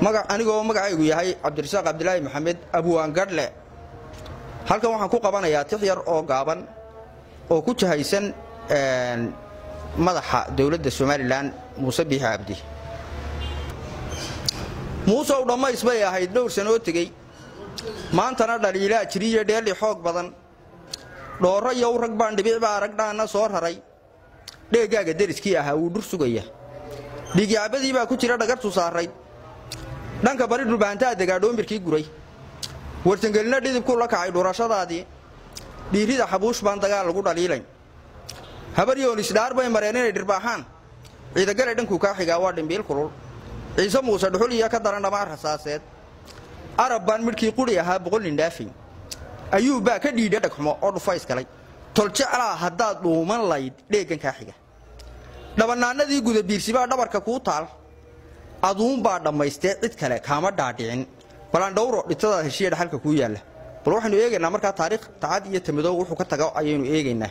anigoo magacaygu yahay cabdirasaaq cabdilaahi maxamed abwaan gadhle halkan waxaan ku qabanayaa tix yar oo gaaban oo ku jahaysan madaxa dowladda somalilan muuse biixi cabdi muusew dhammays bay ahayd dhowr sanoo tegey. Maantana dhaliilaa jiriyo dheelli xoog badan. Dhoorro yow rag baan dhibicbaa aragdhaanna soo raray. Dheegaaga deriskii ahaa wuu dhur sugaya. Dhiigyacbadii baa ku jira dhagartu saarayd dhanka bari dhulbaantaa degaa dhoombirkii guray. Wartangelina dhidibkuu la kacay dhurashadaadii dhiirrida xabuush baan dagaal lagu dhaliilayn habaryoonisdhaar bay mareen inay dhirbaaxaan ciidagale dhankuu kaa xigaa waa dhimbiil kulul. Ciise muuse dhuxul iyo ka daran dhammaan rasaaseed. Arab baan midhkii quri ahaa boqol nindhaafay ayuu baa ka dhiidha dhagxumo oo dhufays galay toljeclaa haddaad dhuuman layd dheeggan kaa xiga. Dhabanaanadii gudabiirsibaa dhabarka kuu taal aduunbaa dhammaystee cid kale kaama dhaadhicin balandhawro dhitadaad heshiya dhaxalka kuu yaalla. Bal waxaynu eegaynaa markaa taariikh tacad iyo tamadow wuxuu ka tago ayaynu eegaynaa